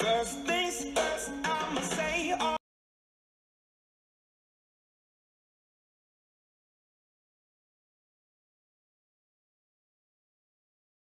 First things first.